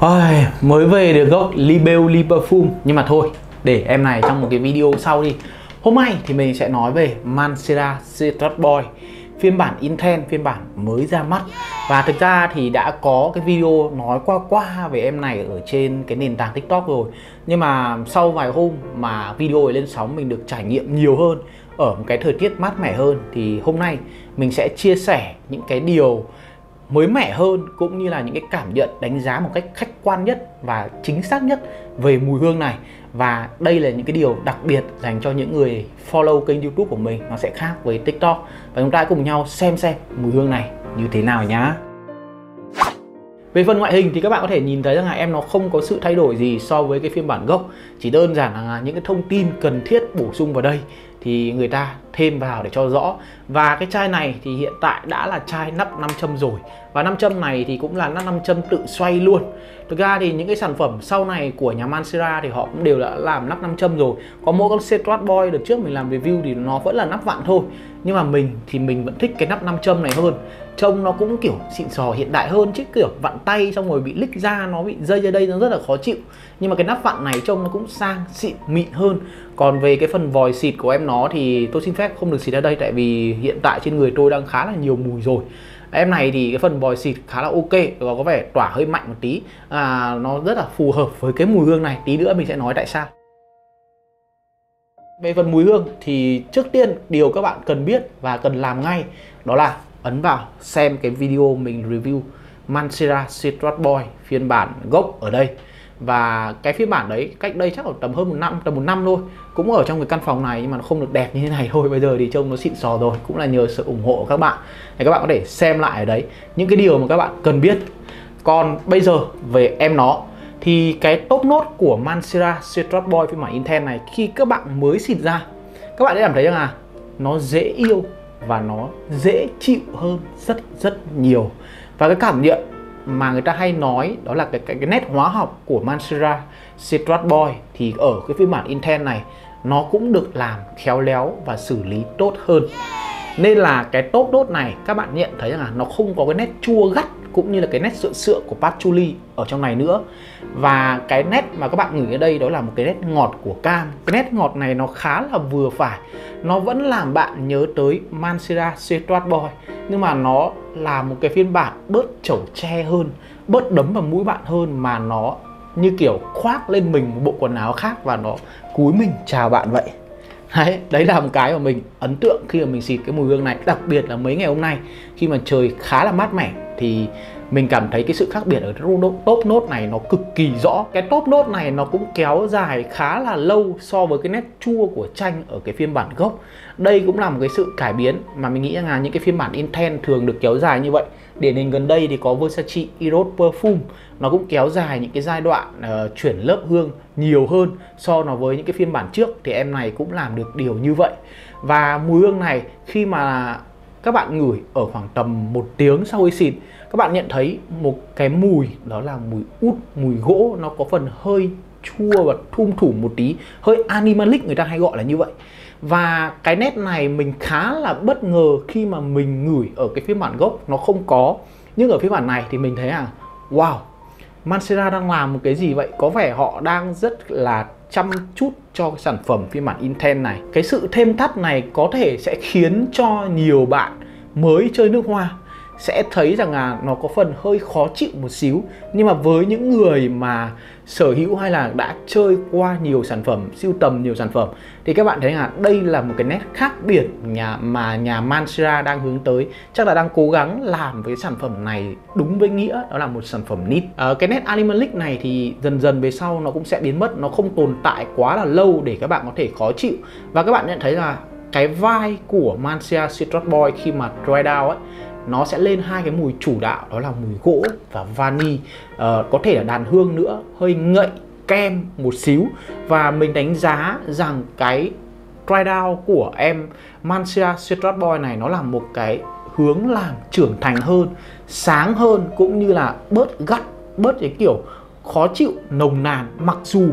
Ôi, mới về được gốc Libel Li Nhưng mà thôi, để em này trong một cái video sau đi. Hôm nay thì mình sẽ nói về Mancera Citrus Boy Phiên bản Intense, phiên bản mới ra mắt. Và thực ra thì đã có cái video nói qua qua về em này ở trên cái nền tảng TikTok rồi. Nhưng mà sau vài hôm mà video ấy lên sóng mình được trải nghiệm nhiều hơn Ở một cái thời tiết mát mẻ hơn Thì hôm nay mình sẽ chia sẻ những cái điều mới mẻ hơn cũng như là những cái cảm nhận đánh giá một cách khách quan nhất và chính xác nhất về mùi hương này. Và đây là những cái điều đặc biệt dành cho những người follow kênh youtube của mình, nó sẽ khác với tiktok. Và chúng ta cùng nhau xem xem mùi hương này như thế nào nhá. Về phần ngoại hình thì các bạn có thể nhìn thấy rằng là em nó không có sự thay đổi gì so với cái phiên bản gốc. Chỉ đơn giản là những cái thông tin cần thiết bổ sung vào đây thì người ta thêm vào để cho rõ. Và cái chai này thì hiện tại đã là chai nắp 5 châm rồi. Và 5 châm này thì cũng là nắp 5 châm tự xoay luôn. Thực ra thì những cái sản phẩm sau này của nhà Mansera thì họ cũng đều đã làm nắp 5 châm rồi. Có mỗi con Cetrat Boy được trước mình làm review thì nó vẫn là nắp vặn thôi nhưng mà mình thì mình vẫn thích cái nắp nam châm này hơn. Trông nó cũng kiểu xịn sò hiện đại hơn chứ kiểu vặn tay xong rồi bị lích ra nó bị rơi ra đây nó rất là khó chịu. Nhưng mà cái nắp vặn này trông nó cũng sang xịn mịn hơn. Còn về cái phần vòi xịt của em nó thì tôi xin phép không được xịt ở đây tại vì hiện tại trên người tôi đang khá là nhiều mùi rồi. Em này thì cái phần vòi xịt khá là ok và có vẻ tỏa hơi mạnh một tí. À, nó rất là phù hợp với cái mùi hương này. Tí nữa mình sẽ nói tại sao về phần mùi hương thì trước tiên điều các bạn cần biết và cần làm ngay đó là ấn vào xem cái video mình review Mancera Citrus Boy phiên bản gốc ở đây. Và cái phiên bản đấy cách đây chắc là tầm hơn một năm, tầm một năm thôi. Cũng ở trong cái căn phòng này nhưng mà nó không được đẹp như thế này thôi. Bây giờ thì trông nó xịn sò rồi. Cũng là nhờ sự ủng hộ của các bạn. Thì các bạn có thể xem lại ở đấy. Những cái điều mà các bạn cần biết. Còn bây giờ về em nó thì cái top nốt của Mancera Citrus Boy phiên bản Intel này khi các bạn mới xịt ra các bạn sẽ cảm thấy rằng là nó dễ yêu và nó dễ chịu hơn rất rất nhiều. Và cái cảm nhận mà người ta hay nói đó là cái cái, cái nét hóa học của Mancera Citrus Boy thì ở cái phiên bản Intel này nó cũng được làm khéo léo và xử lý tốt hơn. Nên là cái top nốt này các bạn nhận thấy rằng là nó không có cái nét chua gắt cũng như là cái nét sượng sượng của patchouli ở trong này nữa. Và cái nét mà các bạn ngửi ở đây đó là một cái nét ngọt của cam. Cái nét ngọt này nó khá là vừa phải. Nó vẫn làm bạn nhớ tới Mancera Citrus Boy, nhưng mà nó là một cái phiên bản bớt chẩu tre hơn, bớt đấm vào mũi bạn hơn mà nó như kiểu khoác lên mình một bộ quần áo khác và nó cúi mình chào bạn vậy đấy đấy là một cái mà mình ấn tượng khi mà mình xịt cái mùi hương này. Đặc biệt là mấy ngày hôm nay, khi mà trời khá là mát mẻ, thì mình cảm thấy cái sự khác biệt ở top nốt này nó cực kỳ rõ. Cái top nốt này nó cũng kéo dài khá là lâu so với cái nét chua của chanh ở cái phiên bản gốc. Đây cũng là một cái sự cải biến mà mình nghĩ rằng là những cái phiên bản intent thường được kéo dài như vậy điển hình gần đây thì có Versace Eros Perfume. Nó cũng kéo dài những cái giai đoạn uh, chuyển lớp hương nhiều hơn so nó với những cái phiên bản trước thì em này cũng làm được điều như vậy. Và mùi hương này khi mà các bạn ngửi ở khoảng tầm một tiếng sau khi xịt các bạn nhận thấy một cái mùi đó là mùi út mùi gỗ nó có phần hơi chua và thum thủ một tí hơi animalic người ta hay gọi là như vậy và cái nét này mình khá là bất ngờ khi mà mình ngửi ở cái phiên bản gốc, nó không có. Nhưng ở phiên bản này thì mình thấy là, wow Mancera đang làm một cái gì vậy? Có vẻ họ đang rất là chăm chút cho cái sản phẩm phiên bản Intel này. Cái sự thêm thắt này có thể sẽ khiến cho nhiều bạn mới chơi nước hoa sẽ thấy rằng là nó có phần hơi khó chịu một xíu. Nhưng mà với những người mà sở hữu hay là đã chơi qua nhiều sản phẩm siêu tầm nhiều sản phẩm thì các bạn thấy là đây là một cái nét khác biệt nhà mà nhà Mansera đang hướng tới. Chắc là đang cố gắng làm với sản phẩm này đúng với nghĩa đó là một sản phẩm nít à, ờ, cái nét animalic này thì dần dần về sau nó cũng sẽ biến mất nó không tồn tại quá là lâu để các bạn có thể khó chịu. Và các bạn nhận thấy là cái vai của Mansia Citrus Boy khi mà dry down ấy nó sẽ lên hai cái mùi chủ đạo đó là mùi gỗ và vani. Uh, có thể là đàn hương nữa hơi ngậy kem một xíu. Và mình đánh giá rằng cái dry down của em Mancia Citrus Boy này nó là một cái hướng làm trưởng thành hơn sáng hơn cũng như là bớt gắt bớt cái kiểu khó chịu nồng nàn. Mặc dù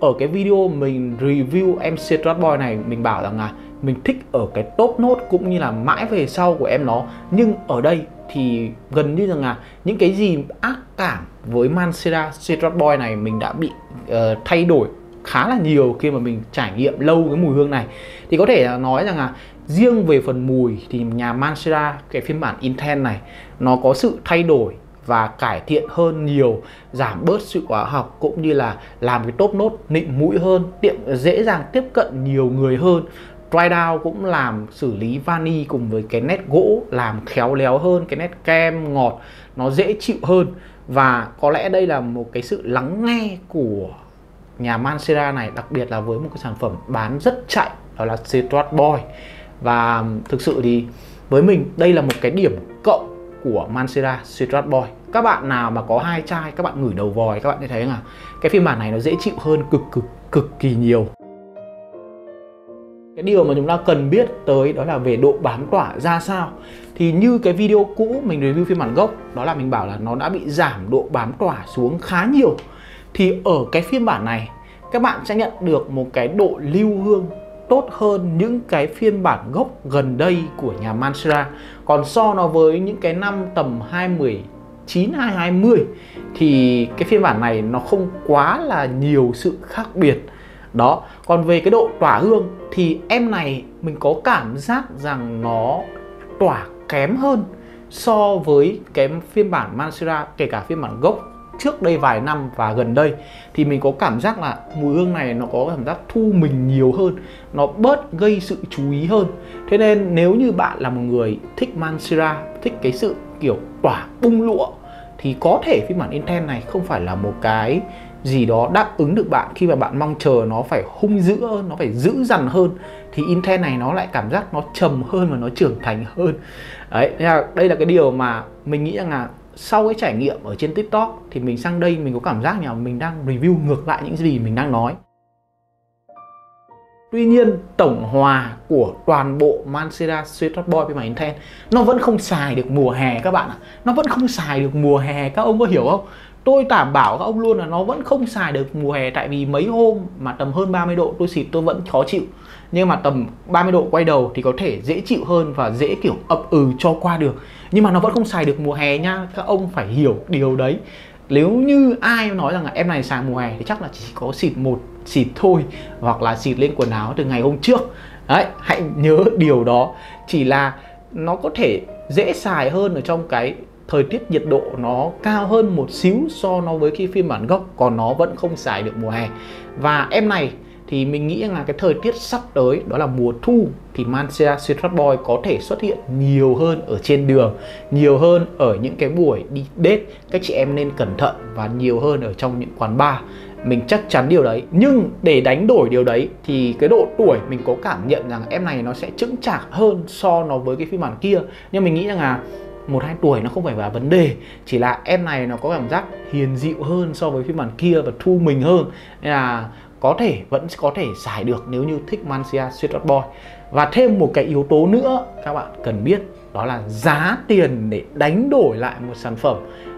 ở cái video mình review em Citrus Boy này mình bảo rằng là mình thích ở cái top nốt cũng như là mãi về sau của em nó. Nhưng ở đây thì gần như rằng là những cái gì ác cảm với mancera Citrus Boy này mình đã bị uh, thay đổi khá là nhiều khi mà mình trải nghiệm lâu cái mùi hương này. Thì có thể nói rằng là riêng về phần mùi thì nhà mancera cái phiên bản Intense này nó có sự thay đổi và cải thiện hơn nhiều giảm bớt sự hóa học cũng như là làm cái top nốt nịnh mũi hơn tiệm dễ dàng tiếp cận nhiều người hơn dry down cũng làm xử lý vani cùng với cái nét gỗ làm khéo léo hơn, cái nét kem ngọt nó dễ chịu hơn. Và có lẽ đây là một cái sự lắng nghe của nhà Mansera này, đặc biệt là với một cái sản phẩm bán rất chạy, đó là Citrus Boy. Và thực sự thì với mình, đây là một cái điểm cộng của Mansera Citrus Boy. Các bạn nào mà có hai chai, các bạn ngửi đầu vòi, các bạn sẽ thấy là cái phiên bản này nó dễ chịu hơn cực cực cực kỳ nhiều cái điều mà chúng ta cần biết tới đó là về độ bám tỏa ra sao. Thì như cái video cũ mình review phiên bản gốc, đó là mình bảo là nó đã bị giảm độ bám tỏa xuống khá nhiều. Thì ở cái phiên bản này, các bạn sẽ nhận được một cái độ lưu hương tốt hơn những cái phiên bản gốc gần đây của nhà Mansera. Còn so nó với những cái năm tầm 2019 2020 thì cái phiên bản này nó không quá là nhiều sự khác biệt đó, còn về cái độ tỏa hương thì em này mình có cảm giác rằng nó tỏa kém hơn so với cái phiên bản Mansera, kể cả phiên bản gốc trước đây vài năm và gần đây. Thì mình có cảm giác là mùi hương này nó có cảm giác thu mình nhiều hơn, nó bớt gây sự chú ý hơn. Thế nên nếu như bạn là một người thích Mansera, thích cái sự kiểu tỏa bung lụa thì có thể phiên bản Intel này không phải là một cái gì đó đáp ứng được bạn. Khi mà bạn mong chờ nó phải hung dữ hơn, nó phải dữ dằn hơn, thì Intel này nó lại cảm giác nó trầm hơn và nó trưởng thành hơn. Đấy là đây là cái điều mà mình nghĩ rằng là sau cái trải nghiệm ở trên tiktok thì mình sang đây mình có cảm giác là mình đang review ngược lại những gì mình đang nói. Tuy nhiên, tổng hòa của toàn bộ Mansera Sweet Boy với máy Intel nó vẫn không xài được mùa hè các bạn ạ. Nó vẫn không xài được mùa hè, các ông có hiểu không? tôi đảm bảo các ông luôn là nó vẫn không xài được mùa hè tại vì mấy hôm mà tầm hơn 30 độ, tôi xịt tôi vẫn khó chịu nhưng mà tầm 30 độ quay đầu thì có thể dễ chịu hơn và dễ, kiểu, ập ừ cho qua được nhưng mà nó vẫn không xài được mùa hè nha, các ông phải hiểu điều đấy nếu như ai nói rằng là em này sang mùa hè thì chắc là chỉ có xịt một, xịt thôi, hoặc là xịt lên quần áo từ ngày hôm trước. Đấy, hãy nhớ điều đó. Chỉ là nó có thể dễ xài hơn ở trong cái thời tiết nhiệt độ nó cao hơn một xíu so nó với cái phiên bản gốc, còn nó vẫn không xài được mùa hè. Và em này thì mình nghĩ là cái thời tiết sắp tới, đó là mùa thu, thì Mancia Street Boy có thể xuất hiện nhiều hơn ở trên đường, nhiều hơn ở những cái buổi đi date. Các chị em nên cẩn thận và nhiều hơn ở trong những quán bar. Mình chắc chắn điều đấy. Nhưng để đánh đổi điều đấy, thì cái độ tuổi mình có cảm nhận rằng em này nó sẽ chững chạc hơn so nó với cái phiên bản kia. Nhưng mình nghĩ rằng là một hai tuổi nó không phải là vấn đề. Chỉ là em này nó có cảm giác hiền dịu hơn so với phiên bản kia và thu mình hơn. Nên là có thể vẫn có thể giải được nếu như thích Mancia Sweet Boy. Và thêm một cái yếu tố nữa các bạn cần biết đó là giá tiền để đánh đổi lại một sản phẩm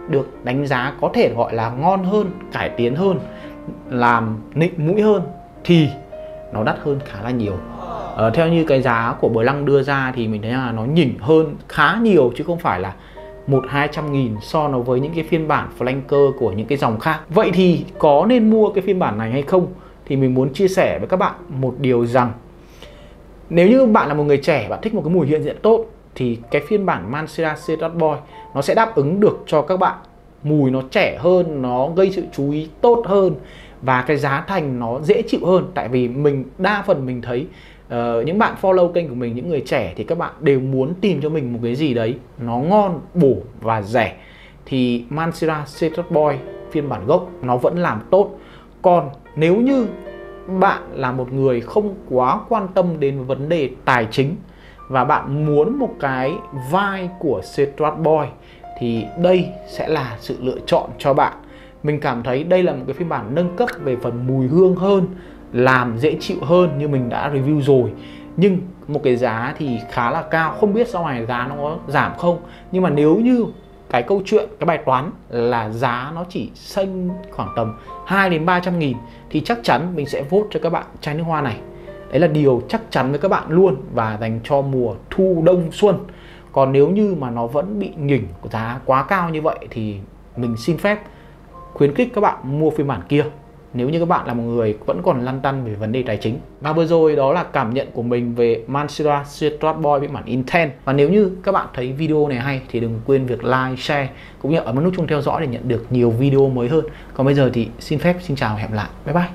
được đánh giá có thể gọi là ngon hơn cải tiến hơn làm nịnh mũi hơn thì nó đắt hơn khá là nhiều. Ờ, theo như cái giá của bờ lăng đưa ra thì mình thấy là nó nhỉnh hơn khá nhiều chứ không phải là một hai trăm nghìn so nó với những cái phiên bản flanker của những cái dòng khác. Vậy thì có nên mua cái phiên bản này hay không? Thì mình muốn chia sẻ với các bạn một điều rằng nếu như bạn là một người trẻ bạn thích một cái mùi hiện diện tốt thì cái phiên bản Mansera Citrus Boy nó sẽ đáp ứng được cho các bạn. Mùi nó trẻ hơn nó gây sự chú ý tốt hơn và cái giá thành nó dễ chịu hơn. Tại vì mình đa phần mình thấy uh, những bạn follow kênh của mình những người trẻ thì các bạn đều muốn tìm cho mình một cái gì đấy nó ngon bổ và rẻ. Thì Mansera Citrus Boy phiên bản gốc nó vẫn làm tốt còn nếu như bạn là một người không quá quan tâm đến vấn đề tài chính và bạn muốn một cái vai của Citrus Boy, thì đây sẽ là sự lựa chọn cho bạn. Mình cảm thấy đây là một cái phiên bản nâng cấp về phần mùi hương hơn, làm dễ chịu hơn như mình đã review rồi. Nhưng một cái giá thì khá là cao. Không biết sau này giá nó có giảm không? Nhưng mà nếu như cái câu chuyện, cái bài toán là giá nó chỉ xanh khoảng tầm 2 đến 300 nghìn thì chắc chắn mình sẽ vote cho các bạn chai nước hoa này. Đấy là điều chắc chắn với các bạn luôn và dành cho mùa thu đông xuân. Còn nếu như mà nó vẫn bị nhỉnh giá quá cao như vậy thì mình xin phép khuyến khích các bạn mua phiên bản kia nếu như các bạn là một người vẫn còn lăn tăn về vấn đề tài chính. Và vừa rồi đó là cảm nhận của mình về Mansura Strat Boy phiên bản Intent. Và nếu như các bạn thấy video này hay thì đừng quên việc like, share cũng như ấn nút chuông theo dõi để nhận được nhiều video mới hơn. Còn bây giờ thì xin phép xin chào và hẹn lại. Bye bye.